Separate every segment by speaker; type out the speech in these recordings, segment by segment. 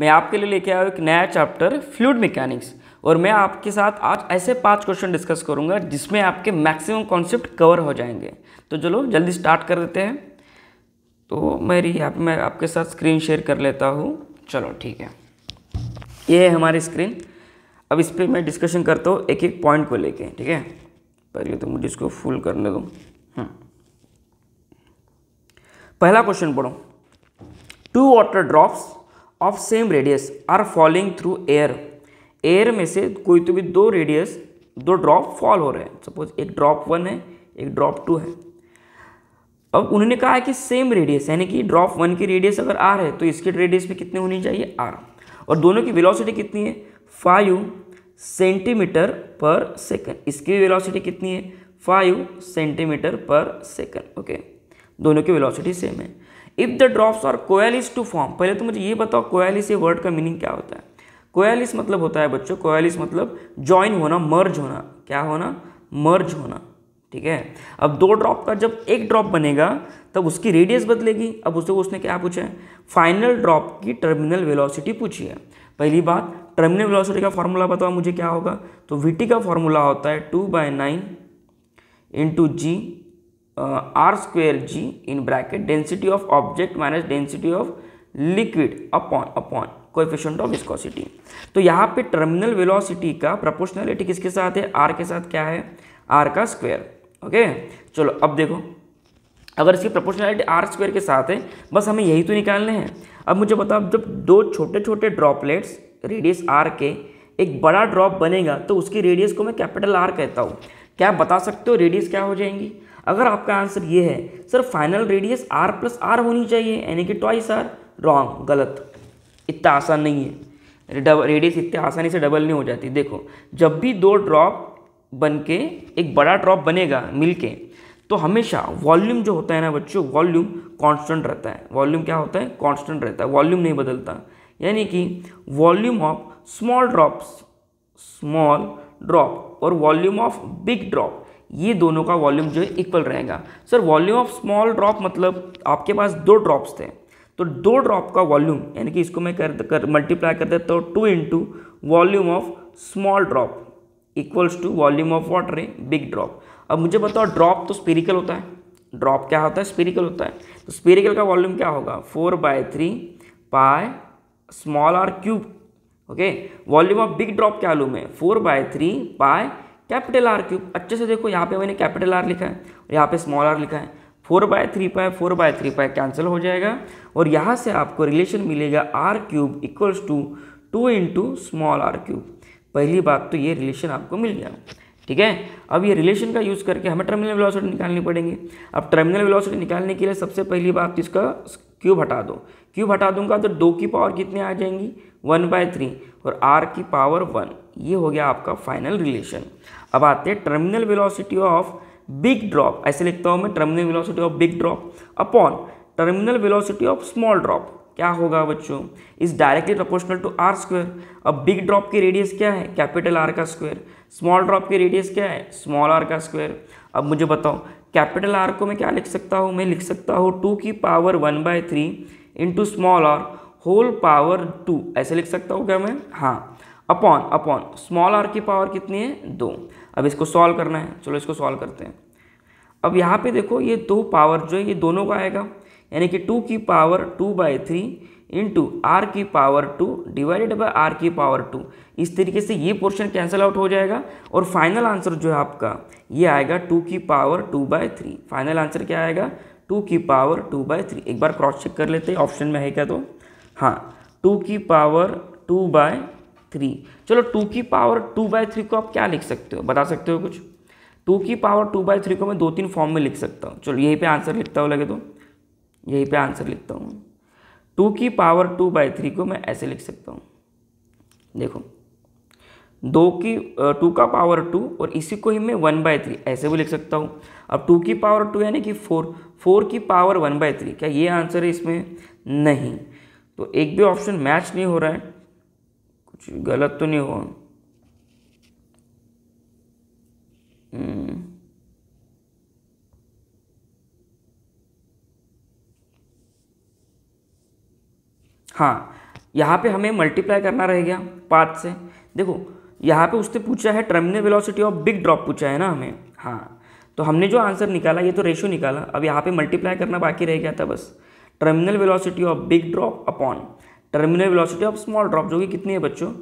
Speaker 1: मैं आपके लिए लेके आया हूँ एक नया चैप्टर फ्लूड मैकेनिक्स और मैं आपके साथ आज ऐसे पाँच क्वेश्चन डिस्कस करूँगा जिसमें आपके मैक्सिमम कॉन्सेप्ट कवर हो जाएँगे. तो चलो, जल्दी स्टार्ट कर देते हैं. तो मेरी यहाँ पे मैं आपके साथ स्क्रीन शेयर कर लेता हूँ. चलो, ठीक है. ये है हमारी स्क्रीन अब इस पर मैं डिस्कशन करता हूँ एक एक पॉइंट को लेके, ठीक है? पहले तो मुझे इसको फुल करने दो. हम्म। पहला क्वेश्चन पढ़ो. Two water drops of same radius are falling through air air में से कोई तो भी दो रेडियस दो ड्रॉप फॉल हो रहे हैं। सपोज़ एक ड्रॉप वन है, एक ड्रॉप टू है। अब उन्होंने कहा है कि सेम रेडियस यानी कि ड्रॉप वन की रेडियस अगर आर है तो इसकी रेडियस भी कितनी होनी चाहिए? आर और दोनों की वेलोसिटी कितनी है? फाइव सेंटीमीटर पर सेकंड इसकी भी वेलोसिटी कितनी है? Five centimetre per second okay दोनों की वेलोसिटी सेम है। If the drops are coalesce to form पहले तो मुझे ये बताओ कोयलिस ये वर्ड का मीनिंग क्या होता है? कोयलिस मतलब होता है बच्चों कोयलिस मतलब ज्वाइन होना मर्ज होना। क्या होना? मर्ज होना। ठीक है? अब दो ड्रॉप का जब एक ड्रॉप बनेगा, तब उसकी रेडियस बदलेगी। अब उससे उसने क्या पूछा है? फाइनल ड्रॉप की टर्मिनल वेलोसिटी पूछी है। पहली बात टर्मिनल वेलोसिटी का फॉर्मूला बताओ मुझे क्या होगा? तो वीटी का फॉर्मूला होता है two by nine into g r square g in bracket density of object minus density of liquid upon upon coefficient of viscosity तो यहाँ पे टर्मिनल वेलोसिटी का प्रोपोर्शनलिटी किसके साथ है? आर के साथ क्या है? आर का स्क्वायर ओके चलो, अब देखो। अगर इसकी प्रोपोर्शनलिटी आर स्क्वायर के साथ है, बस हमें यही तो निकालने हैं। अब मुझे बताओ, जब दो छोटे छोटे ड्रॉपलेट्स रेडियस आर के, एक बड़ा ड्रॉप बनेगा तो उसकी रेडियस को मैं कैपिटल आर कहता हूँ। क्या बता सकते हो रेडियस क्या हो जाएँगी? अगर आपका आंसर ये है, sir final radius r plus r होनी चाहिए, यानी कि ट्वाइस आर रॉन्ग गलत। इतना आसान नहीं है। रेडियस इतने आसानी से डबल नहीं हो जाती। देखो, जब भी दो ड्रॉप बन के एक बड़ा ड्रॉप बनेगा मिल के तो हमेशा वॉल्यूम जो होता है ना बच्चों वॉल्यूम कांस्टेंट रहता है। वॉल्यूम क्या होता है? कांस्टेंट रहता है। वॉल्यूम नहीं बदलता। यानी कि volume of small drops small drop और वॉल्यूम ऑफ़ बिग ड्रॉप ये दोनों का वॉल्यूम जो है इक्वल रहेगा। Sir volume of small drop मतलब आपके पास दो ड्रॉप्स थे। तो दो ड्रॉप का वॉल्यूम यानी कि इसको मैं कर, कर मल्टीप्लाई कर देता हूँ two into volume of small drop equals to volume of water big drop अब मुझे बताओ ड्रॉप तो स्पेरिकल होता है? ड्रॉप क्या होता है? स्पेरिकल होता है। तो स्पेरिकल का वॉल्यूम क्या होगा? Four by three pi small r cube okay volume of big drop क्या लूँ मैं four by three pi capital R cube अच्छे से देखो, यहाँ पे मैंने कैपिटल आर लिखा है, और यहाँ पे स्मॉल आर लिखा है। Four by three pi four by three pi cancel हो जाएगा, और यहाँ से आपको रिलेशन मिलेगा R cube equals to two into small r cube पहली बात तो ये रिलेशन आपको मिल गया। ठीक है? अब ये रिलेशन का यूज़ करके हमें टर्मिनल वेलोसिटी निकालनी पड़ेंगे। अब टर्मिनल वेलोसिटी निकालने के लिए सबसे पहली बात तो इसका क्यूब हटा दो। क्यूब हटा दूँगा तो दो की पावर कितने आ जाएँगी? वन बाय थ्री और आर की पावर वन ये हो गया आपका फाइनल रिलेशन अब आते हैं terminal velocity of big drop ऐसे लिखता हूँ मैं terminal velocity of big drop upon terminal velocity of small drop क्या होगा बच्चों? Is directly proportional to r square अब बिग ड्रॉप की रेडियस क्या है? कैपिटल आर का स्क्वायर स्मॉल ड्रॉप की रेडियस क्या है? स्मॉल आर का स्क्वायर अब मुझे बताओ कैपिटल आर को मैं क्या लिख सकता हूँ? मैं लिख सकता हूँ टू की power one by three into small r whole power two ऐसे लिख सकता हूँ क्या मैं? हाँ. अपॉन अपॉन स्मॉल आर की पावर कितनी है? दो. अब इसको सॉल्व करना है। चलो इसको सॉल्व करते हैं। अब यहाँ पे देखो, ये दो पावर जो है, ये दोनों का आएगा। यानी कि टू की power two by three into r की power two divided by r की पावर टू इस तरीके से ये पोर्शन कैंसिल आउट हो जाएगा और फाइनल आंसर जो है आपका, ये आएगा टू की power two by three final answer क्या आएगा? टू की पावर टू बाय थ्री एक बार क्रॉस चेक कर लेते हैं ऑप्शन में है क्या तो? हाँ टू की पावर टू बाय थ्री चलो टू की पावर टू बाय थ्री को आप क्या लिख सकते हो? बता सकते हो कुछ? टू की पावर टू बाय थ्री को मैं दो तीन फॉर्म में लिख सकता हूँ। चलो यहीं पे आंसर लिखता हूँ, लगे तो। यहीं पे आंसर लिखता हूँ। टू की पावर टू बाई थ्री को मैं ऐसे लिख सकता हूँ। देखो, दो की टू का पावर टू और इसी को ही मैं वन बाई थ्री ऐसे भी लिख सकता हूँ। अब टू की पावर टू यानी कि फोर फोर की पावर वन बाय थ्री क्या ये आंसर है इसमें? नहीं। तो एक भी ऑप्शन मैच नहीं हो रहा है। कुछ गलत तो नहीं हुआ। हम्म। हाँ यहाँ पे हमें मल्टीप्लाई करना रह गया पाथ से। देखो, यहाँ पे उसने पूछा है terminal velocity of big drop पूछा है ना हमें। हाँ तो हमने जो आंसर निकाला, ये तो रेशियो निकाला। अब यहाँ पे मल्टीप्लाई करना बाकी रह गया था बस। Terminal velocity of big drop upon terminal velocity of small drop, जो कि कितनी है बच्चों?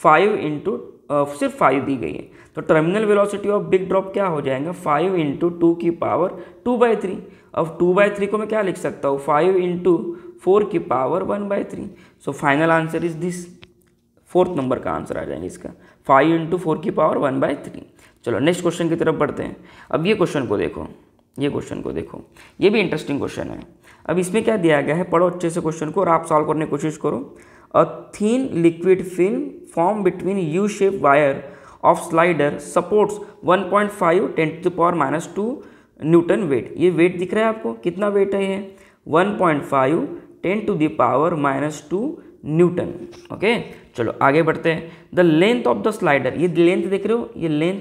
Speaker 1: फाइव इंटू सिर्फ़ फाइव दी गई है। तो terminal velocity of big drop क्या हो जाएगा? फाइव इंटू टू की पावर टू बाई थ्री। अब टू बाई थ्री को मैं क्या लिख सकता हूँ? फाइव इंटू फोर की power one by three. So final answer is this fourth number का आंसर आ जाएगा इसका। फाइव इंटू फोर की पावर वन बाई थ्री। चलो नेक्स्ट क्वेश्चन की तरफ़ बढ़ते हैं। अब ये क्वेश्चन को देखो। ये क्वेश्चन को देखो। ये भी इंटरेस्टिंग क्वेश्चन है। अब इसमें क्या दिया गया है? पढ़ो अच्छे से क्वेश्चन को और आप सॉल्व करने की कोशिश करो। A thin liquid film form between U shape wire of slider supports 1.5 point five ten to power minus two newton weight ये वेट दिख रहा है आपको? कितना वेट है ये? 1.5 point five ten to the power minus two newton okay चलो, आगे बढ़ते हैं। The length of the slider ये लेंथ देख रहे हो? ये लेंथ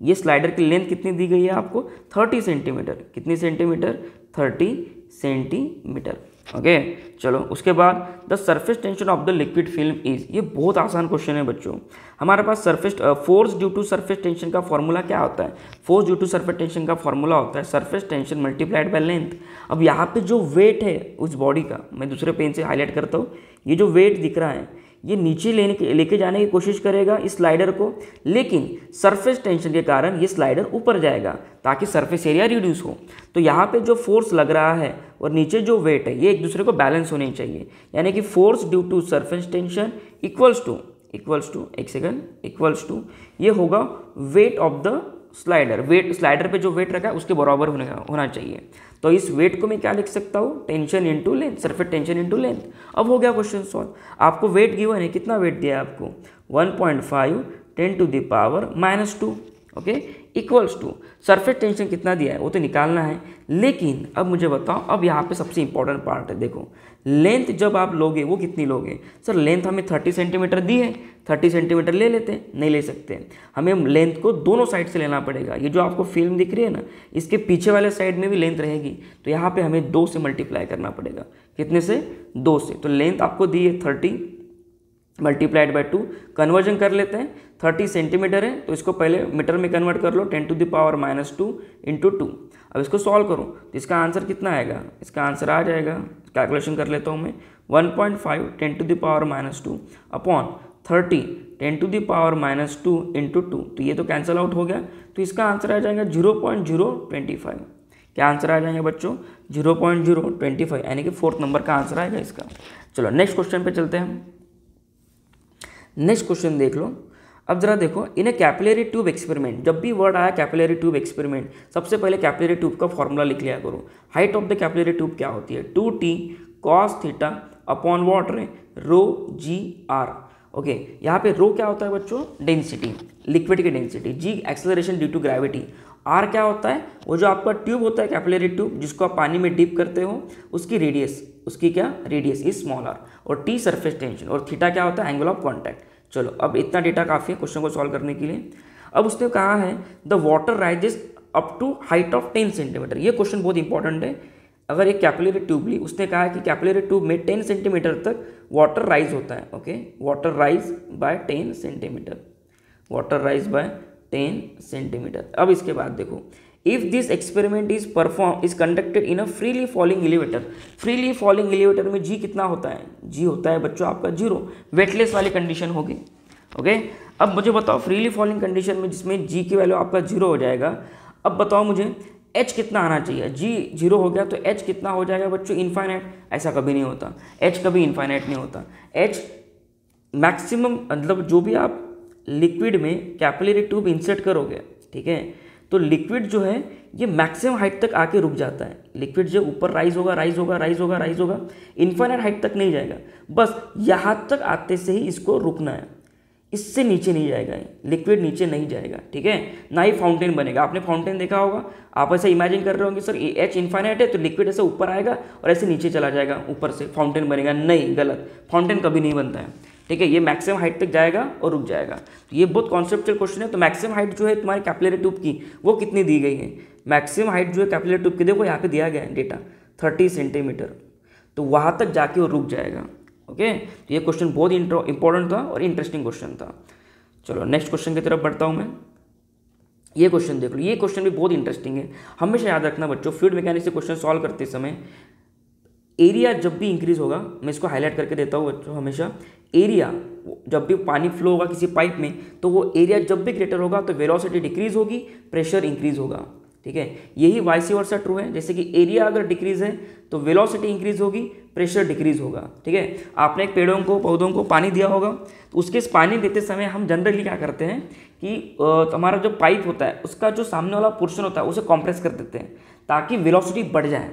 Speaker 1: ये स्लाइडर की लेंथ कितनी दी गई है आपको? 30 सेंटीमीटर कितनी सेंटीमीटर 30 सेंटीमीटर। ओके चलो, उसके बाद the surface tension of the liquid film is, ये बहुत आसान क्वेश्चन है बच्चों। हमारे पास surface force due to surface tension का फॉर्मूला क्या होता है? Force due to surface tension का फॉर्मूला होता है surface tension multiplied by length. अब यहाँ पे जो वेट है उस बॉडी का, मैं दूसरे पेन से हाईलाइट करता हूँ, ये जो वेट दिख रहा है ये नीचे लेने के, लेके जाने की कोशिश करेगा इस स्लाइडर को, लेकिन सरफेस टेंशन के कारण ये स्लाइडर ऊपर जाएगा ताकि सरफेस एरिया रिड्यूस हो। तो यहाँ पे जो फोर्स लग रहा है और नीचे जो वेट है, ये एक दूसरे को बैलेंस होने चाहिए। यानी कि force due to surface tension equals to equals to एक सेकंड इक्वल्स टू ये होगा weight of the slider weight slider पे जो वेट रखा है, उसके बराबर होने, होना चाहिए। तो इस वेट को मैं क्या लिख सकता हूँ? Tension into length surface tension into length अब हो गया क्वेश्चन सॉल्व आपको वेट गिवन है, कितना वेट दिया है आपको? 1.5 point five ten to the power minus two okay equals to surface tension कितना दिया है? वो तो निकालना है। लेकिन, अब मुझे बताओ, अब यहाँ पे सबसे इंपॉर्टेंट पार्ट है, देखो। लेंथ जब आप लोगे, वो कितनी लोगे? सर, लेंथ हमें 30 सेंटीमीटर दी है 30 सेंटीमीटर ले लेते हैं, नहीं ले सकते हमें लेंथ को दोनों साइड से लेना पड़ेगा। ये जो आपको फ़िल्म दिख रही है ना, इसके पीछे वाले साइड में भी लेंथ रहेगी। तो यहाँ पे हमें दो से मल्टीप्लाई करना पड़ेगा। कितने से? दो से। तो लेंथ आपको दी है thirty, multiplied by two, conversion कर लेते हैं। थर्टी सेंटीमीटर है तो इसको पहले मीटर में कन्वर्ट कर लो, ten to the power minus two into two. अब इसको सॉल्व करो तो इसका आंसर कितना आएगा? इसका आंसर आ जाएगा कैलकुलेशन कर लेता हूँ मैं one point five ten to the power minus two upon thirty ten to the power minus two into two तो ये तो कैंसिल आउट हो गया तो इसका आंसर आ जाएगा zero point zero twenty five क्या आंसर आ जाएँगे बच्चों? Zero point zero twenty five यानी कि फोर्थ नंबर का आंसर आएगा इसका। चलो नेक्स्ट क्वेश्चन पे चलते हैं। नेक्स्ट क्वेश्चन देख लो। अब जरा देखो in a capillary tube experiment जब भी वर्ड आया कैपिलरी ट्यूब एक्सपेरिमेंट सबसे पहले कैपिलरी ट्यूब का फॉर्मूला लिख लिया करो। Height of the capillary tube क्या होती है? Two T cos theta upon what रे? जी आर ओके यहाँ पे रो क्या होता है बच्चों? डेंसिटी लिक्विड की density G acceleration due to gravity R क्या होता है? वो जो आपका ट्यूब होता है कैपिलरी ट्यूब जिसको आप पानी में डिप करते हो, उसकी रेडियस उसकी क्या? रेडियस इज़ स्मॉल आर और टी सरफेस टेंशन और थीटा क्या होता है? एंगल ऑफ़ कॉन्टैक्ट चलो, अब इतना डेटा काफ़ी है क्वेश्चन को सॉल्व करने के लिए। अब उसने कहा है the water rises up to height of ten centimeter ये क्वेश्चन बहुत इंपॉर्टेंट है। अगर एक कैपिलरी ट्यूब ली, उसने कहा है कि कैपिलरी ट्यूब में टेन सेंटीमीटर तक वाटर राइज होता है okay water rise by ten centimeter water rise by ten centimeter अब इसके बाद देखो if this experiment is perform is conducted in a freely falling elevator freely falling elevator में जी कितना होता है? जी होता है बच्चों आपका ज़ीरो वेटलेस वाली कंडीशन होगी. ओके अब मुझे बताओ फ्रीली फॉलिंग कंडीशन में जिसमें जी की वैल्यू आपका ज़ीरो हो जाएगा, अब बताओ मुझे एच कितना आना चाहिए? जी ज़ीरो हो गया तो एच कितना हो जाएगा बच्चों? इन्फाइनाइट ऐसा कभी नहीं होता. एच कभी इन्फाइनाइट नहीं होता. एच मैक्सिमम मतलब जो भी आप लिक्विड में कैपिलरी ट्यूब इंसर्ट करोगे, ठीक है? तो लिक्विड जो है, ये मैक्सिमम हाइट तक आके रुक जाता है। लिक्विड जो ऊपर राइज होगा राइज होगा राइज होगा राइज होगा इन्फाइनाइट हाइट तक नहीं जाएगा। बस यहाँ तक आते से ही इसको रुकना है। इससे नीचे नहीं जाएगा लिक्विड नीचे नहीं जाएगा, ठीक है? ना ही फाउंटेन बनेगा। आपने फाउंटेन देखा होगा। आप ऐसे इमेजिन कर रहे होंगे, सर एच इन्फाइनाइट है तो लिक्विड ऐसे ऊपर आएगा और ऐसे नीचे चला जाएगा। ऊपर से फाउंटेन बनेगा। नहीं, गलत। फाउंटेन कभी नहीं बनता है। ठीक है, ये मैक्सिमम हाइट तक जाएगा और रुक जाएगा। तो ये बहुत कॉन्सेप्चुअल क्वेश्चन है तो मैक्सिमम हाइट जो है तुम्हारी कैपिलरी ट्यूब की, वो कितनी दी गई है? मैक्सिमम हाइट जो है कैपिलरी ट्यूब की, देखो यहाँ पे दिया गया है डेटा थर्टी सेंटीमीटर तो वहाँ तक जाके वो रुक जाएगा ओके तो ये क्वेश्चन बहुत इंपॉर्टेंट था और इंटरेस्टिंग क्वेश्चन था। चलो नेक्स्ट क्वेश्चन की तरफ़ बढ़ता हूँ मैं। ये क्वेश्चन देख लो, ये क्वेश्चन भी बहुत इंटरेस्टिंग है। हमेशा याद रखना बच्चों फ्लूड मैकेनिक्स से क्वेश्चन सॉल्व करते समय एरिया जब भी इंक्रीज होगा, मैं इसको हाईलाइट करके देता हूँ बच्चों हमेशा। एरिया जब भी पानी फ्लो होगा किसी पाइप में तो वो एरिया जब भी ग्रेटर होगा तो वेलोसिटी डिक्रीज होगी प्रेशर इंक्रीज होगा। ठीक है? यही वाइसी वर्षा ट्रू है। जैसे कि एरिया अगर डिक्रीज है तो वेलोसिटी इंक्रीज होगी प्रेशर डिक्रीज होगा। ठीक है? आपने एक पेड़ों को, पौधों को पानी दिया होगा तो उसके पानी देते समय हम जनरली क्या करते हैं कि हमारा जो पाइप होता है, उसका जो सामने वाला पोर्शन होता है, उसे कॉम्प्रेस कर देते हैं, ताकि वेलोसिटी बढ़ जाए।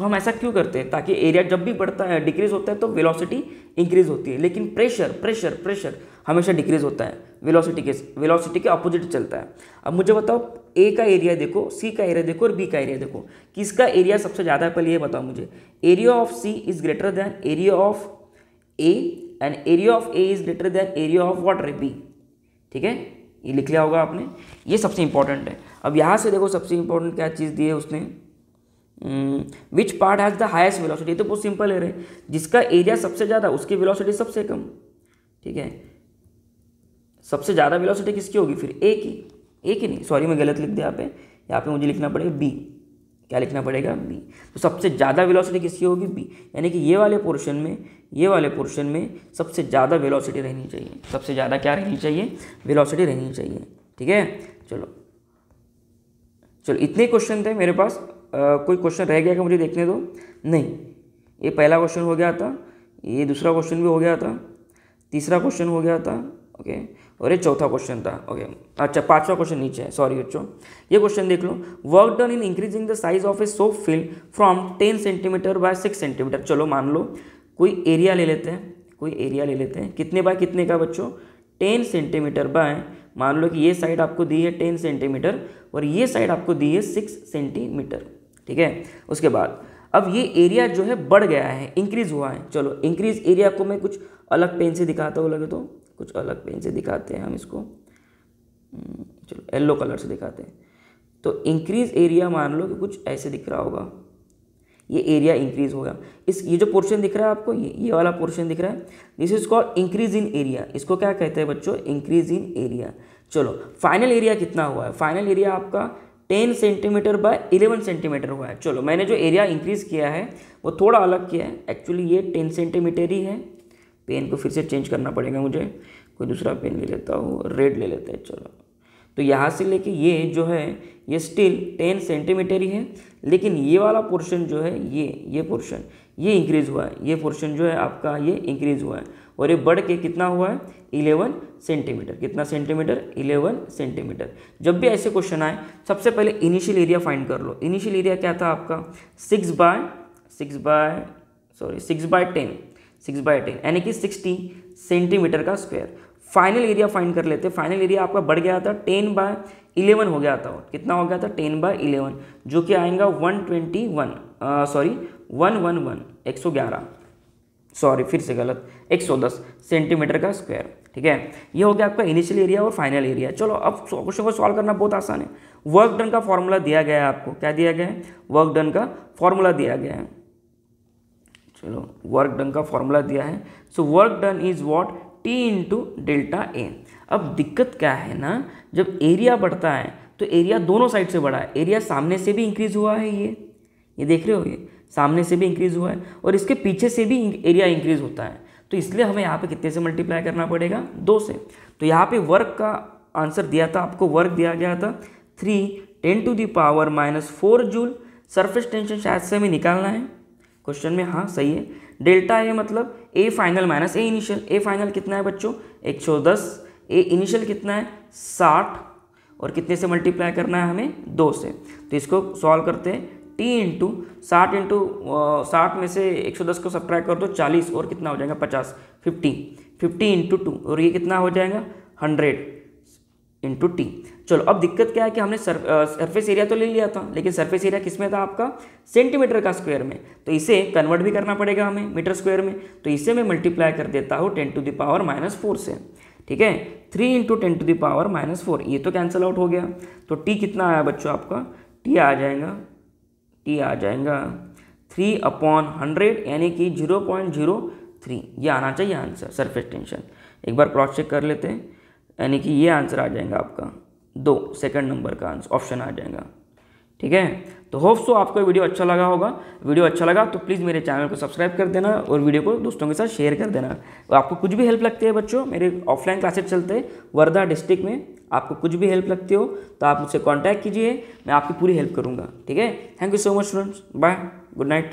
Speaker 1: तो हम ऐसा क्यों करते हैं? ताकि एरिया जब भी बढ़ता है डिक्रीज होता है तो वेलोसिटी इंक्रीज होती है। लेकिन प्रेशर प्रेशर प्रेशर हमेशा डिक्रीज होता है। वेलोसिटी के वेलोसिटी के अपोजिट चलता है। अब मुझे बताओ ए का एरिया देखो सी का एरिया देखो और बी का एरिया देखो। किसका एरिया सबसे ज़्यादा है? पहले ये बताओ मुझे। Area of C is greater than area of A and area of A is greater than area of water B ठीक है? ये लिख लिया होगा आपने। ये सबसे इंपॉर्टेंट है। अब यहाँ से देखो सबसे इंपॉर्टेंट क्या चीज़ दी है उसने? Which part has the highest velocity तो बहुत सिंपल है जिसका एरिया सबसे ज़्यादा, उसकी वेलोसिटी सबसे कम। ठीक है? सबसे ज़्यादा वेलोसिटी किसकी होगी फिर? ए की। ए की नहीं सॉरी मैं गलत लिख दिया यहाँ पे। यहाँ पे मुझे लिखना पड़ेगा बी क्या लिखना पड़ेगा? बी तो सबसे ज़्यादा वेलोसिटी किसकी होगी? बी यानी कि ये वाले पोर्शन में, ये वाले पोर्शन में सबसे ज़्यादा वेलोसिटी रहनी चाहिए। सबसे ज़्यादा क्या रहनी चाहिए? वेलोसिटी रहनी चाहिए। ठीक है? चलो। चलो, इतने क्वेश्चन थे मेरे पास। कोई क्वेश्चन रह गया कि मुझे देखने दो? नहीं। ये पहला क्वेश्चन हो गया था, ये दूसरा क्वेश्चन भी हो गया था, तीसरा क्वेश्चन हो गया था ओके और ये चौथा क्वेश्चन था ओके अच्छा पांचवा क्वेश्चन नीचे है सॉरी बच्चों। ये क्वेश्चन देख लो। Work done in increasing the size of a soap film from ten centimeter by six centimeter चलो, मान लो, कोई एरिया ले लेते हैं, कोई एरिया ले लेते हैं। कितने बाय कितने का बच्चों? टेन सेंटीमीटर बाय मान लो कि ये साइड आपको दी है टेन सेंटीमीटर और ये साइड आपको दी है सिक्स सेंटीमीटर ठीक है? उसके बाद अब ये एरिया जो है बढ़ गया है इंक्रीज हुआ है। चलो इंक्रीज एरिया को मैं कुछ अलग पेन से दिखाता हूँ लगे तो। कुछ अलग पेन से दिखाते हैं हम इसको। हम्म, चलो येल्लो कलर से दिखाते हैं। तो इंक्रीज एरिया मान लो कि कुछ ऐसे दिख रहा होगा। ये एरिया इंक्रीज होगा इस ये जो पोर्शन दिख रहा है आपको ये ये वाला पोर्शन दिख रहा है। This is called increase in area इसको क्या कहते हैं बच्चों? इंक्रीज इन एरिया चलो फाइनल एरिया कितना हुआ है? फाइनल एरिया आपका ten centimeter by eleven centimeter हुआ है। चलो, मैंने जो एरिया इंक्रीज किया है, वो थोड़ा अलग किया है। एक्चुअली ये टेन सेंटीमीटर ही है। पेन को फिर से चेंज करना पड़ेगा मुझे। कोई दूसरा पेन ले लेता हूँ रेड ले लेते हैं, चलो। तो यहाँ से लेके ये जो है, ये स्टिल टेन सेंटीमीटर ही है। लेकिन ये वाला पोर्शन जो है, ये ये पोर्शन ये इंक्रीज हुआ है। ये पोर्शन जो है, आपका ये इंक्रीज हुआ है। और ये बढ़ के कितना हुआ है? Eleven centimeter. कितना सेंटीमीटर? Eleven centimeter. जब भी ऐसे क्वेश्चन आए, सबसे पहले इनिशियल एरिया फाइंड कर लो। इनिशियल एरिया क्या था आपका? Six by six by sorry six by ten six by ten यानी कि सिक्सटी सेंटीमीटर का स्क्वायर फाइनल एरिया फाइंड कर लेते। फाइनल एरिया आपका बढ़ गया था टेन बाय इलेवन हो गया था। कितना हो गया था? टेन बाय इलेवन, जो कि आएगा one twenty one sorry one one one एक सौ ग्यारह। सॉरी, फिर से गलत। एक सौ दस सेंटीमीटर का स्क्वायर, ठीक है? ये हो गया आपका इनिशियल एरिया और फाइनल एरिया चलो, अब क्वेश्चन को सॉल्व करना बहुत आसान है। वर्क डन का फॉर्मूला दिया गया है आपको। क्या दिया गया है? वर्क डन का फॉर्मूला दिया गया है। चलो वर्क डन का फॉर्मूला दिया है। So work done is what T into delta A अब दिक्कत क्या है ना? जब एरिया बढ़ता है तो एरिया दोनों साइड से बढ़ा है। एरिया सामने से भी इंक्रीज हुआ है ये। ये देख रहे हो ये? सामने से भी इंक्रीज हुआ है और इसके पीछे से भी एरिया इंक्रीज होता है। तो इसलिए हमें यहाँ पे कितने से मल्टीप्लाई करना पड़ेगा? दो से। तो यहाँ पे वर्क का आंसर दिया था, आपको वर्क दिया गया था। Three ten to the power minus four joule surface tension शायद से हमें निकालना है। क्वेश्चन में हाँ सही है। डेल्टा ए मतलब A final minus A initial A final कितना है बच्चों? एक सौ दस। ए इनिशियल कितना है? साठ। और कितने से मल्टीप्लाई करना है हमें? दो से। तो इसको सॉल्व करते हैं। टी इंटू साठ इंटू साठ में से एक सौ दस को सब्ट्रैक्ट कर दो चालीस और कितना हो जाएगा पचास? फिफ्टी फिफ्टी इंटू टू और ये कितना हो जाएगा? हंड्रेड इंटू टी चलो अब दिक्कत क्या है कि हमने सर, सरफेस एरिया तो ले लिया था लेकिन सरफेस एरिया किसमें था आपका? सेंटीमीटर का स्क्वायर में। तो इसे कन्वर्ट भी करना पड़ेगा हमें मीटर स्क्वायर में। तो इसे मैं मल्टीप्लाई कर देता हूँ ten to the power minus four से। ठीक है? Three into ten to the power minus four ये तो कैंसिल आउट हो गया। तो टी कितना आया बच्चों आपका? टी आ जाएगा टी आ जाएगा। थ्री अपॉन हंड्रेड यानी कि ज़ीरो पॉइंट ज़ीरो थ्री ये आना चाहिए आंसर सरफेस टेंशन एक बार क्रॉस चेक कर लेते हैं, यानी कि ये आंसर आ जाएगा आपका। दो सेकंड नंबर का आंसर ऑप्शन आ जाएगा। ठीक है? तो होप सो आपको वीडियो अच्छा लगा होगा। वीडियो अच्छा लगा तो प्लीज़ मेरे चैनल को सब्सक्राइब कर देना और वीडियो को दोस्तों के साथ शेयर कर देना। और आपको कुछ भी हेल्प लगती है बच्चों, मेरे ऑफलाइन क्लासेस चलते हैं वर्धा डिस्ट्रिक्ट में, आपको कुछ भी हेल्प लगती हो तो आप मुझसे कॉन्टैक्ट कीजिए, मैं आपकी पूरी हेल्प करूँगा। ठीक है? Thank you so much students bye good night